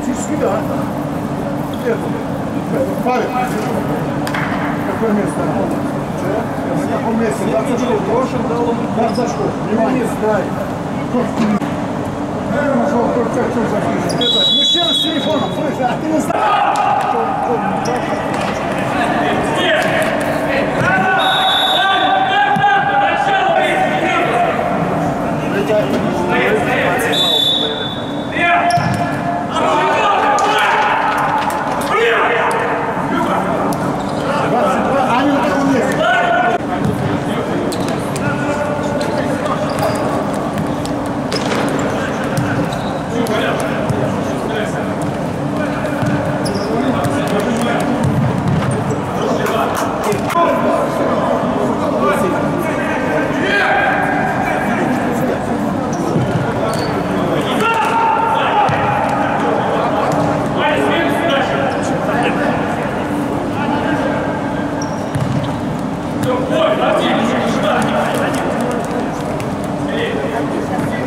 Практически да. Это, Павел, какое место? На каком месте? 26. Прошлым дал он 26. Внимание. Я нашел только что записано. Мужчина с телефоном, слышь, а ты не знаешь? Gracias.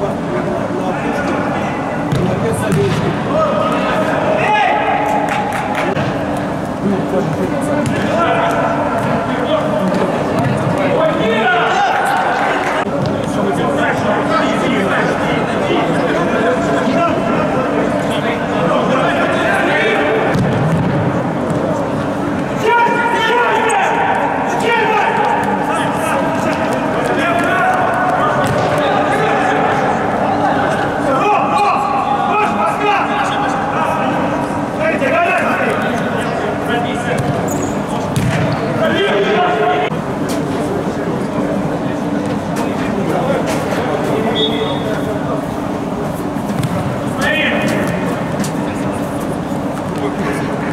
What? pouco.